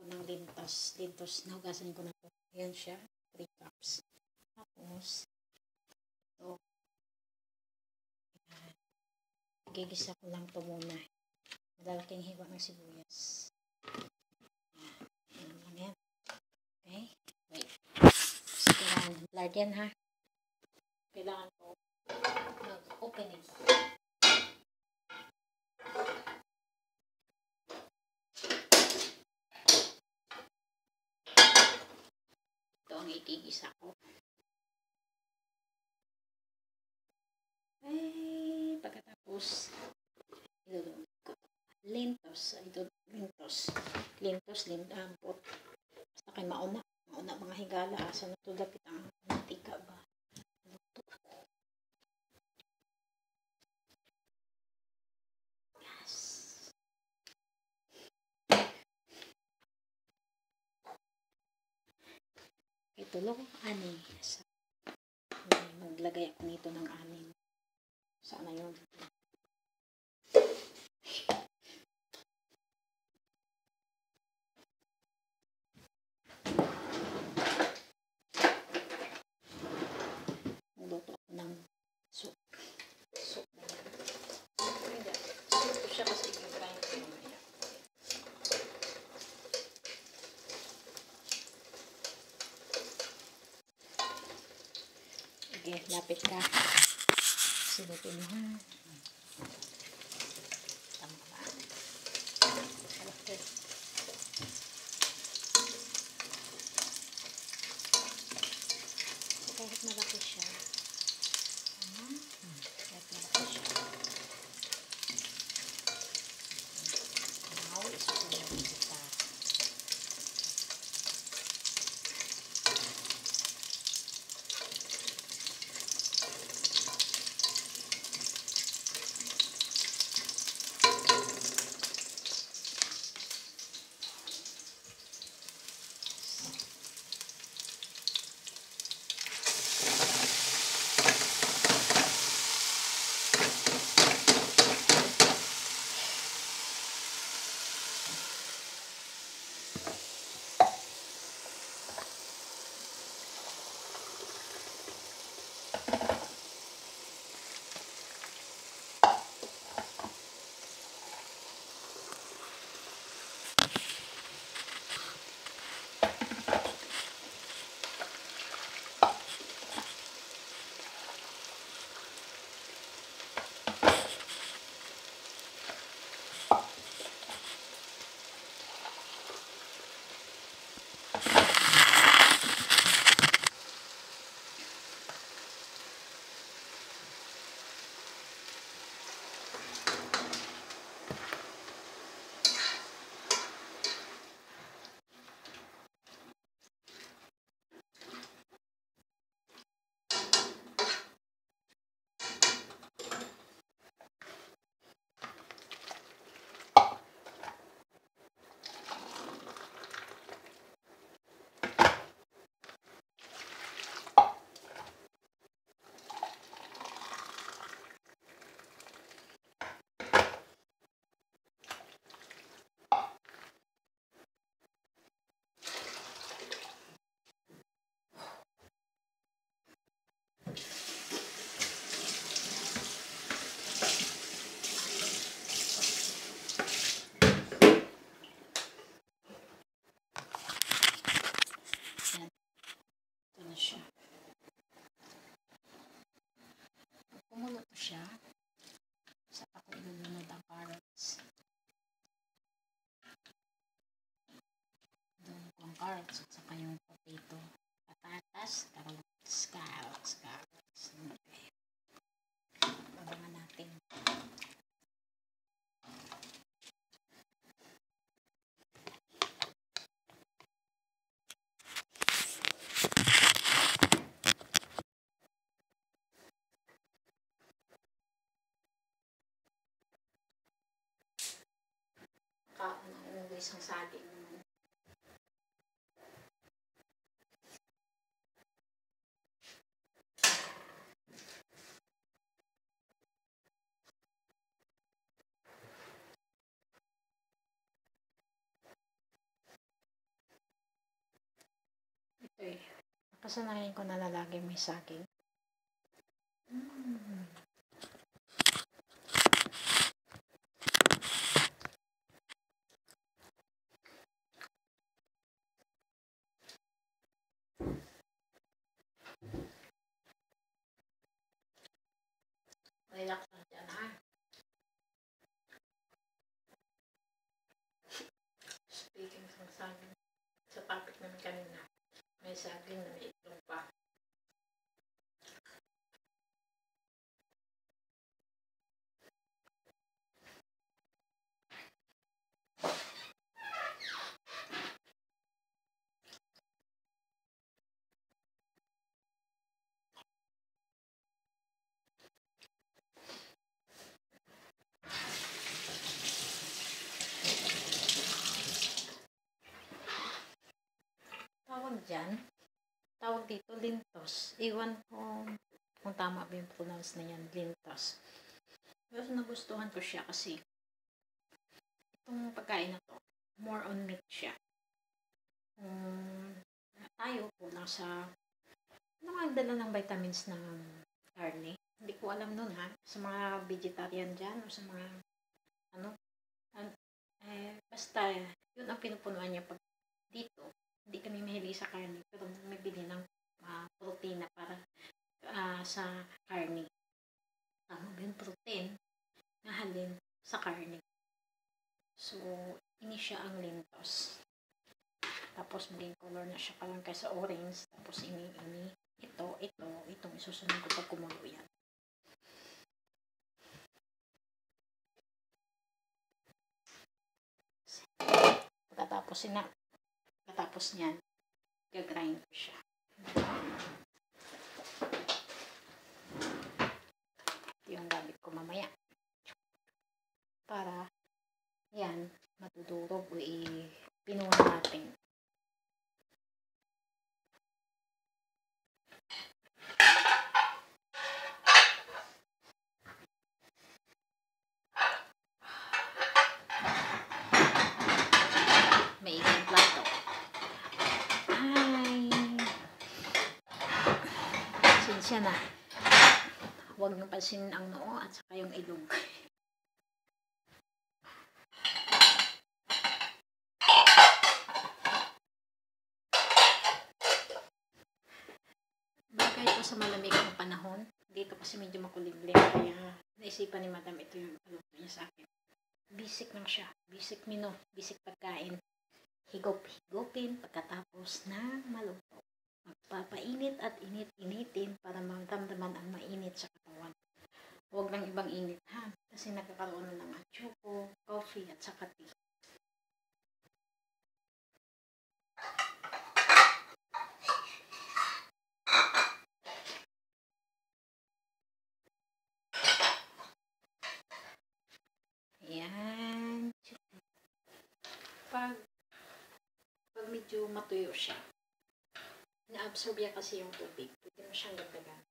ako ng lintos. Lintos, nahugasan ko na to. Yan siya. 3 cups. Tapos, ito. Ayan. Gigisa ko lang to muna. Madalaking hiwa ng sibuyas. Ayan. Ayan lang yan. Okay? Wait. Tapos kailangan, lard yan ha. Kailangan ko mag-opening. Ito ang ikigisa ko. Ay, pagkatapos, ilulunod ko. Lintos, ito, lintos. Lintos, lindampot. Basta kay mauna. Mauna mga higala. Asa na ito dapit ang Lang ani. Sa, maglagay ako nito ng anin. Sana yun. Magluto ako ng soup. Soup na yan. Hindi. Soup ko siya kasi yung kain ko mamaya. Sige, lapit ka. Silupin mo ha. Carrots at saka yung potato. Patatas, carrots, carrots, carrots. Okay. Abangan natin. Kaon ang umuwi isang saging. Kasanayan ko na lalagay may saging. Mm. Relax lang dyan, ha? Speaking ng saging, sa topic namin kanina, may saging na may itlog pa. Tawag dyan, tawag dito lintos. Iwan ko kung tama ba yung pronounce na yan, lintos. Pero nagustuhan ko siya kasi itong pagkain na to, more on meat siya. Kung tayo kulang sa ano ng vitamins ng karne? Hindi ko alam nun ha. Sa mga vegetarian dyan o sa mga ano, an- eh, basta yun ang pinupunuan niya pag dito. Hindi kami mahilig sa karne pero may bili ng ah, protina para ah, sa karne. Tama ba yung protein na halin sa karne. So, ini siya ang lintos. Tapos maging color na siya parang kaysa orange. Tapos ini, ini, ito, ito, itong isusunod ko pag kumulo yan. Pagkatapos na, pagkatapos niyan, gagrind ko siya. Ito yung gamit ko mamaya. Para, yan, matudurog o i-pinuha natin. May ibang plato. Ay. Sinsya na. Huwag nyo pansinin ang noo at saka yung ilong. Bagay ito sa malamig na panahon. Dito kasi medyo makulimlim. Kaya naisipan ni madam ito yung paluto niya sa akin. Bisik lang siya. Bisik mino. Bisik pagkain. Higop-higopin pagkatapos na maluto. Magpapainit at init-initin para maramdaman ang mainit sa katawan. Huwag ng ibang init ha. Kasi nagkakaroon na ng atsuko, coffee at saka tea. Ayan. Pag, pag medyo matuyo siya, na-absorb yan kasi yung tubig. Pwede mo siyang dagdagan.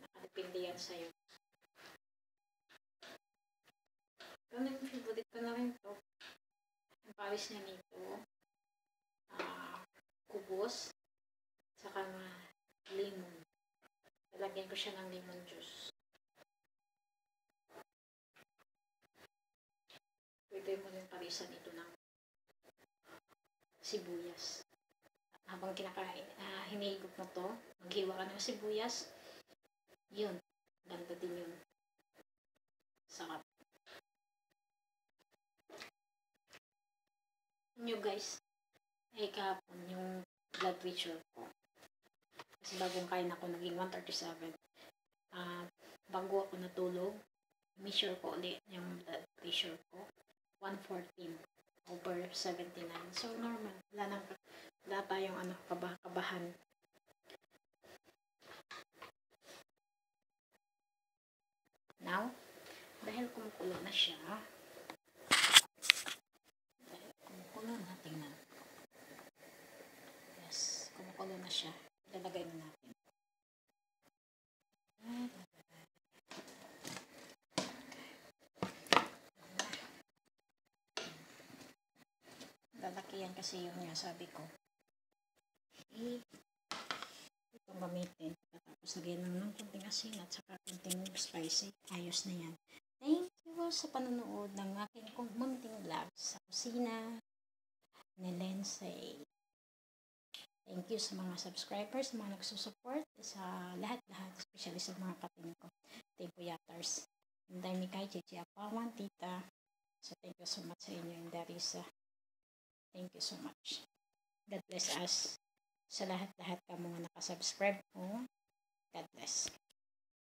Nakadepende yan sa'yo. Ito na yung favorite ko na rin to. Ang paris niya nito, ah, kubos, saka na lemon. Lalagyan ko siya ng lemon juice. Pwede mo rin parisan ito ng sibuyas. Habang kinakain, uh, hinihigop mo to, maghiwa ka ng sibuyas, yun, ganda din yun. Sarap. Nyo guys, ay kahapon yung blood pressure ko. Kasi bagong kain ako, naging 137. Ah, bago ako natulog, measure ko ulit yung blood pressure ko. 114 over 79. So, normal. Wala nang, wala tayong ano, kaba, kabahan. Now, dahil kumukulo na siya, dahil kumukulo na, tingnan. Yes, kumukulo na siya. Lalagay na natin. Lalaki yan kasi yun nga sabi ko. Eh, ito gamitin. Tapos lagyan lang ng konting asin at saka konting spicy. Ayos na yan. Thank you sa panonood ng aking munting vlog sa kusina ni Lensay. Thank you sa mga subscribers, sa mga nagsusupport, sa lahat-lahat, especially sa mga kating ko. Thank you, Yatars. And dami kay Chichi Apawan, Tita. So, thank you so much sa inyo, and Darisa. Thank you so much. God bless us sa lahat-lahat ka mga nakasubscribe ko. God bless.